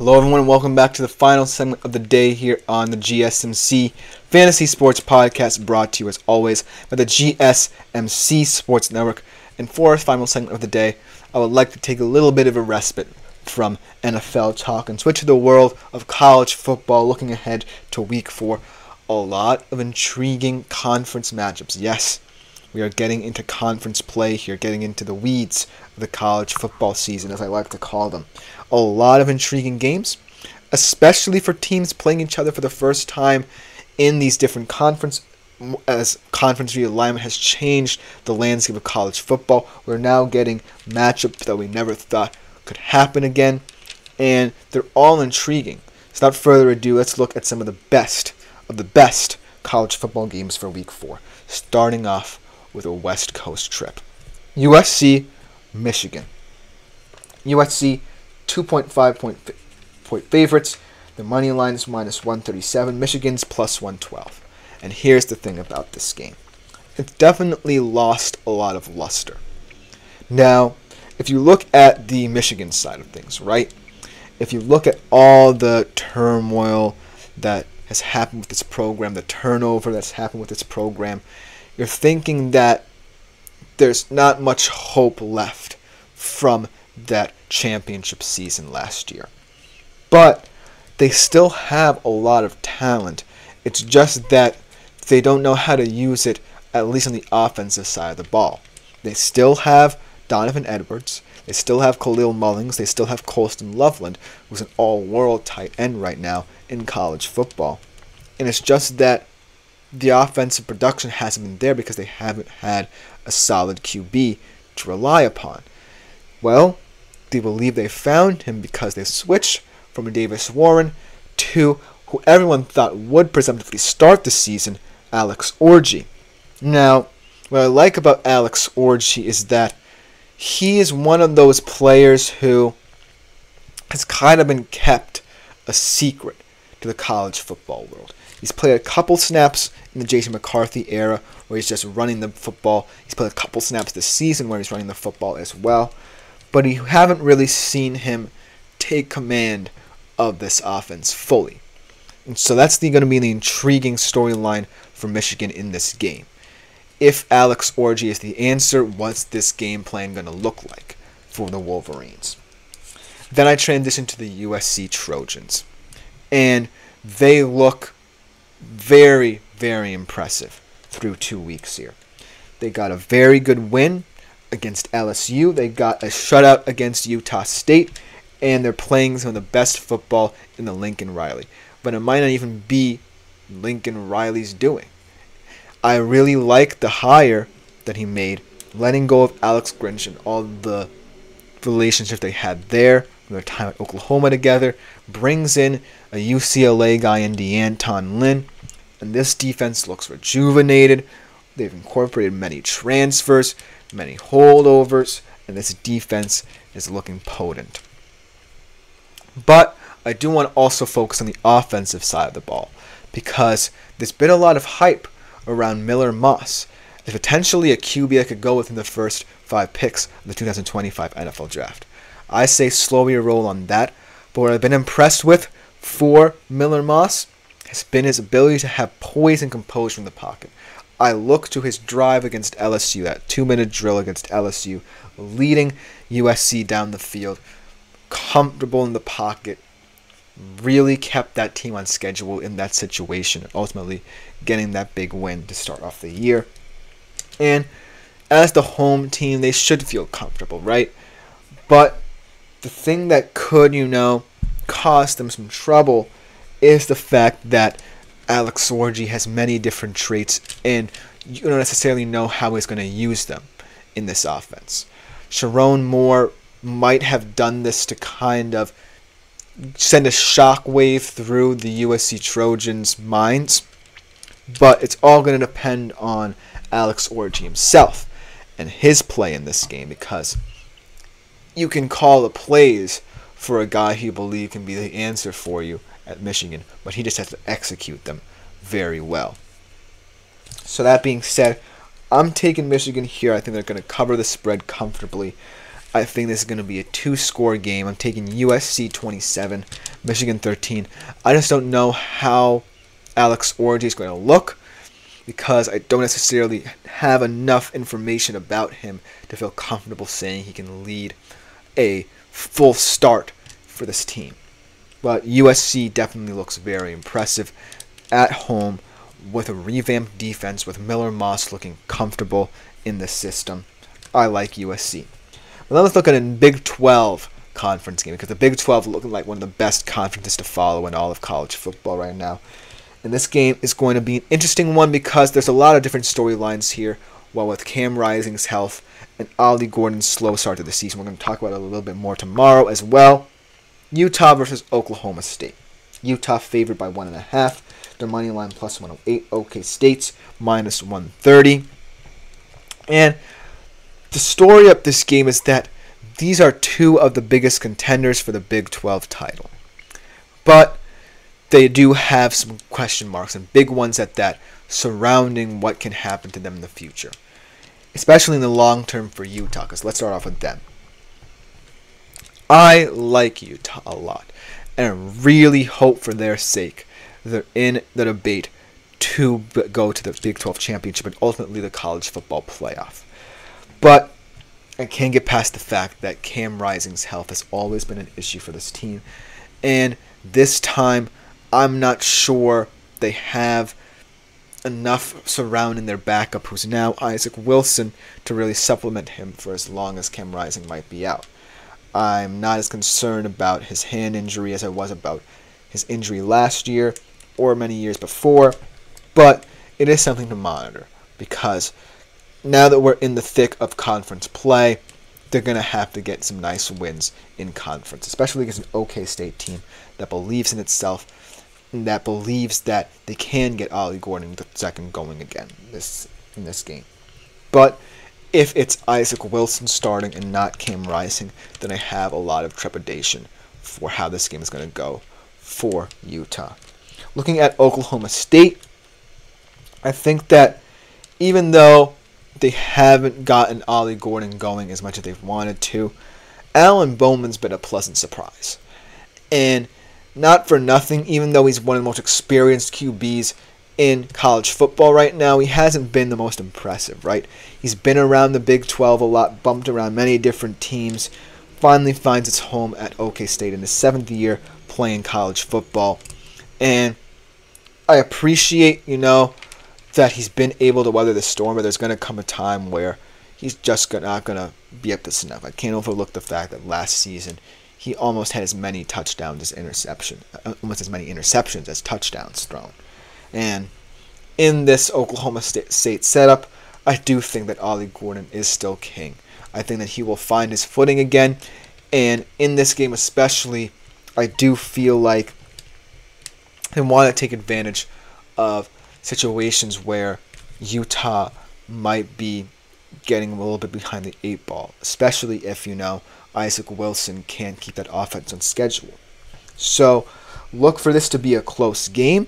Hello, everyone, and welcome back to the final segment of the day here on the GSMC Fantasy Sports Podcast, brought to you as always by the GSMC Sports Network. And for our final segment of the day, I would like to take a little bit of a respite from NFL talk and switch to the world of college football, looking ahead to week four. A lot of intriguing conference matchups. Yes, we are getting into conference play here, getting into the weeds of the college football season, as I like to call them. A lot of intriguing games, especially for teams playing each other for the first time in these different conference as conference realignment has changed the landscape of college football. We're now getting matchups that we never thought could happen again, and they're all intriguing. So, without further ado, let's look at some of the best of the best college football games for week four, starting off with a West Coast trip. USC, Michigan. USC, 2.5 point, point favorites. The money line is minus 137. Michigan's plus 112. And here's the thing about this game it's definitely lost a lot of luster. Now, if you look at the Michigan side of things, right? If you look at all the turmoil that has happened with this program, the turnover that's happened with this program, you're thinking that there's not much hope left from that championship season last year. But they still have a lot of talent. It's just that they don't know how to use it, at least on the offensive side of the ball. They still have Donovan Edwards. They still have Kalel Mullings. They still have Colston Loveland, who's an all world tight end right now in college football. And it's just that the offensive production hasn't been there because they haven't had a solid QB to rely upon. Well, they believe they found him because they switched from Davis Warren to who everyone thought would presumptively start the season, Alex Orji. Now, what I like about Alex Orji is that he is one of those players who has kind of been kept a secret to the college football world. He's played a couple snaps in the Jason McCarthy era where he's just running the football. He's played a couple snaps this season where he's running the football as well. But you haven't really seen him take command of this offense fully. And so that's going to be the intriguing storyline for Michigan in this game. If Alex Orji is the answer, what's this game plan going to look like for the Wolverines? Then I transition to the USC Trojans. And they look very, very impressive through two weeks here. They got a very good win against LSU. They got a shutout against Utah State. And they're playing some of the best football in the Lincoln Riley. But it might not even be Lincoln Riley's doing. I really like the hire that he made, letting go of Alex Grinch and all the relationship they had there, their time at Oklahoma together, brings in a UCLA guy in D'Anton Lynn, and this defense looks rejuvenated. They've incorporated many transfers, many holdovers, and this defense is looking potent. But I do want to also focus on the offensive side of the ball because there's been a lot of hype around Miller Moss as potentially a QB that could go within the first five picks of the 2025 NFL Draft. I say slow your roll on that, but what I've been impressed with for Miller Moss has been his ability to have poise and composure in the pocket. I look to his drive against LSU, that two minute drill against LSU, leading USC down the field, comfortable in the pocket, really kept that team on schedule in that situation, ultimately getting that big win to start off the year. And as the home team, they should feel comfortable, right? But the thing that could, you know, cause them some trouble is the fact that Alex Orji has many different traits and you don't necessarily know how he's going to use them in this offense. Sherrone Moore might have done this to kind of send a shockwave through the USC Trojans' minds, but it's all going to depend on Alex Orji himself and his play in this game because you can call the plays for a guy who you believe can be the answer for you at Michigan, but he just has to execute them very well. So that being said, I'm taking Michigan here. I think they're going to cover the spread comfortably. I think this is going to be a two score game. I'm taking USC 27, Michigan 13. I just don't know how Alex Orji is going to look because I don't necessarily have enough information about him to feel comfortable saying he can lead a full start for this team. But USC definitely looks very impressive at home with a revamped defense with Miller Moss looking comfortable in the system. I like USC. But then let's look at a Big 12 conference game because the Big 12 looking like one of the best conferences to follow in all of college football right now. And this game is going to be an interesting one because there's a lot of different storylines here. Well, with Cam Rising's health and Ollie Gordon's slow start to the season, we're going to talk about it a little bit more tomorrow as well. Utah versus Oklahoma State. Utah favored by one and a half. Their money line plus 108. OK State's minus 130. And the story of this game is that these are two of the biggest contenders for the Big 12 title. But they do have some question marks and big ones at that surrounding what can happen to them in the future. Especially in the long term for Utah, because let's start off with them. I like Utah a lot, and I really hope for their sake they're in the debate to go to the Big 12 championship and ultimately the college football playoff. But I can't get past the fact that Cam Rising's health has always been an issue for this team. And this time, I'm not sure they have enough surrounding their backup, who's now Isaac Wilson, to really supplement him for as long as Cam Rising might be out. I'm not as concerned about his hand injury as I was about his injury last year or many years before, but it is something to monitor because now that we're in the thick of conference play, they're going to have to get some nice wins in conference, especially against an OK State team that believes in itself that believes that they can get Ollie Gordon the second going again this in this game. But if it's Isaac Wilson starting and not Cam Rising, then I have a lot of trepidation for how this game is going to go for Utah. Looking at Oklahoma State, I think that even though they haven't gotten Ollie Gordon going as much as they've wanted to. Alan Bowman's been a pleasant surprise. And not for nothing, even though he's one of the most experienced QBs in college football right now, he hasn't been the most impressive, right? He's been around the Big 12 a lot, bumped around many different teams, finally finds its home at OK State in his seventh year playing college football. And I appreciate, you know, that he's been able to weather the storm, but there's going to come a time where he's just not going to be up to snuff. I can't overlook the fact that last season he almost had as many touchdowns as interception, uh, almost as many interceptions as touchdowns thrown. And in this Oklahoma State, State setup, I do think that Ollie Gordon is still king. I think that he will find his footing again. And in this game especially, I do feel like they want to take advantage of situations where Utah might be getting a little bit behind the eight ball, especially if you know Isaac Wilson can't keep that offense on schedule. So look for this to be a close game.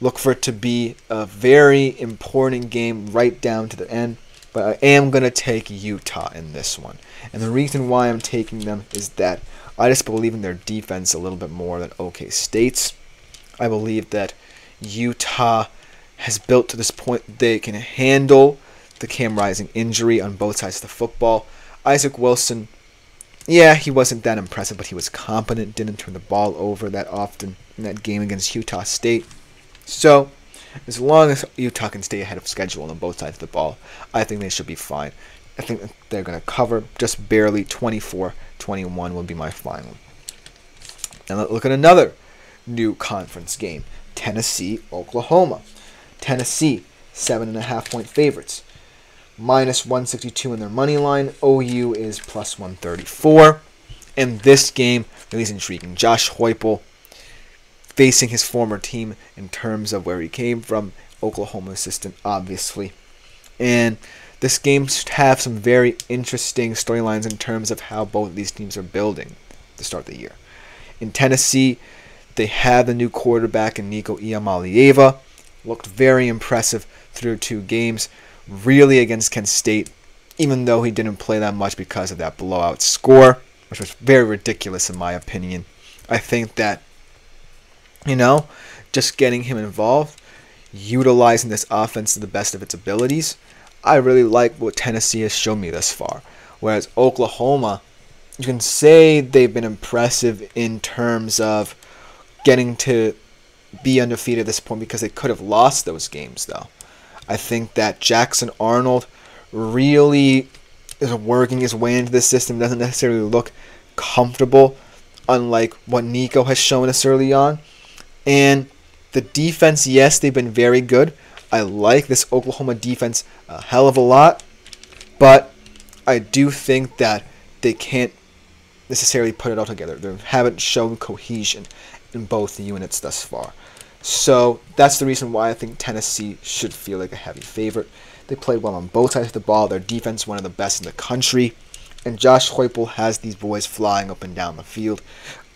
Look for it to be a very important game right down to the end. But I am going to take Utah in this one. And the reason why I'm taking them is that I just believe in their defense a little bit more than OK State's. I believe that Utah has built to this point they can handle the Cam Rising injury on both sides of the football. Isaac Wilson, yeah, he wasn't that impressive, but he was competent, didn't turn the ball over that often in that game against Utah State. So, as long as Utah can stay ahead of schedule on both sides of the ball, I think they should be fine. I think they're going to cover just barely 24 21 will be my final. Now, let's look at another new conference game Tennessee, Oklahoma. Tennessee, seven and a half point favorites. Minus 162 in their money line. OU is plus 134. And this game really is intriguing. Josh Heupel facing his former team in terms of where he came from, Oklahoma assistant, obviously. And this game should have some very interesting storylines in terms of how both of these teams are building to start the year. In Tennessee, they have the new quarterback in Nico Iamaleava looked very impressive through two games. Really against Kent State, even though he didn't play that much because of that blowout score, which was very ridiculous in my opinion. I think that, you know, just getting him involved, utilizing this offense to the best of its abilities, I really like what Tennessee has shown me thus far. Whereas Oklahoma, you can say they've been impressive in terms of getting to be undefeated at this point because they could have lost those games, though. I think that Jackson Arnold really is working his way into the system, doesn't necessarily look comfortable, unlike what Nico has shown us early on. And the defense, yes, they've been very good. I like this Oklahoma defense a hell of a lot, but I do think that they can't necessarily put it all together. They haven't shown cohesion in both units thus far. So that's the reason why I think Tennessee should feel like a heavy favorite. They played well on both sides of the ball. Their defense one of the best in the country. And Josh Heupel has these boys flying up and down the field.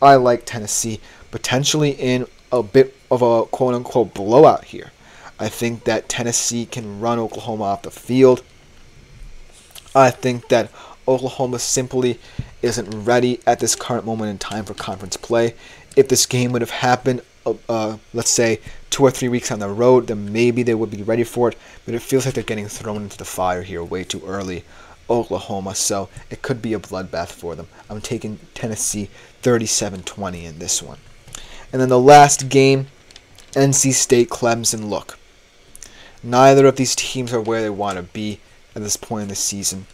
I like Tennessee potentially in a bit of a quote unquote blowout here. I think that Tennessee can run Oklahoma off the field. I think that Oklahoma simply isn't ready at this current moment in time for conference play. If this game would have happened, uh, uh, let's say, two or three weeks on the road, then maybe they would be ready for it. But it feels like they're getting thrown into the fire here way too early. Oklahoma, so it could be a bloodbath for them. I'm taking Tennessee 37 20 in this one. And then the last game, NC State Clemson. Look, neither of these teams are where they want to be at this point in the season.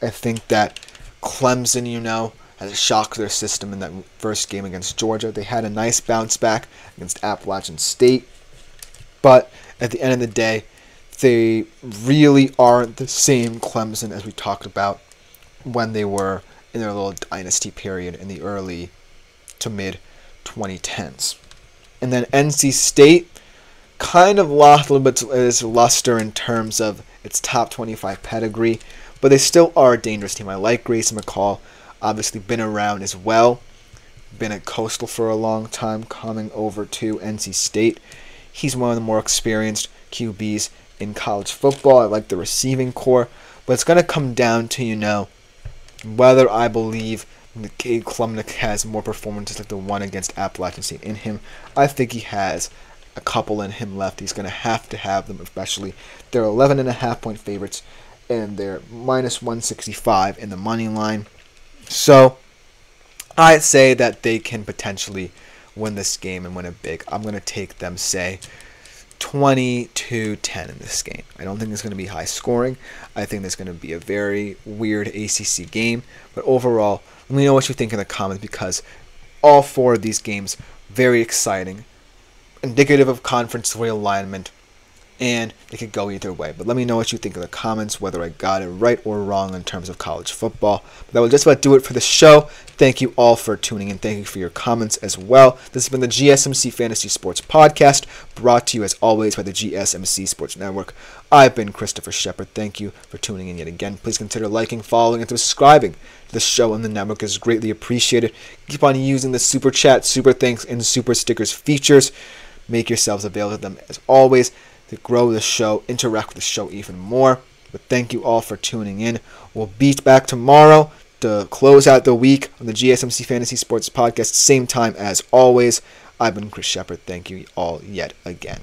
I think that Clemson, you know, has shocked their system in that first game against Georgia. They had a nice bounce back against Appalachian State, but at the end of the day, they really aren't the same Clemson as we talked about when they were in their little dynasty period in the early to mid 2010s. And then NC State kind of lost a little bit of its luster in terms of its top 25 pedigree but they still are a dangerous team. I like Grayson McCall, obviously been around as well, been at Coastal for a long time, coming over to NC State. He's one of the more experienced QBs in college football. I like the receiving corps, but it's going to come down to, you know, whether I believe Cade Klubnik has more performances like the one against Appalachian State in him. I think he has a couple in him left. He's going to have to have them, especially. They're 11 and a half point favorites and they're minus 165 in the money line. So I'd say that they can potentially win this game and win it big. I'm going to take them, say, 20 to 10 in this game. I don't think it's going to be high scoring. I think it's going to be a very weird ACC game. But overall, let me know what you think in the comments because all four of these games very exciting, indicative of conference realignment and it could go either way. But let me know what you think in the comments, whether I got it right or wrong in terms of college football. But that will just about do it for the show. Thank you all for tuning in. Thank you for your comments as well. This has been the GSMC Fantasy Sports Podcast, brought to you as always by the GSMC Sports Network. I've been Christopher Shepard. Thank you for tuning in yet again. Please consider liking, following, and subscribing to the show and the network is greatly appreciated. Keep on using the super chat, super thanks, and super stickers features. Make yourselves available to them as always to grow the show, interact with the show even more. But thank you all for tuning in. We'll be back tomorrow to close out the week on the GSMC Fantasy Sports Podcast, same time as always. I've been Chris Shepard. Thank you all yet again.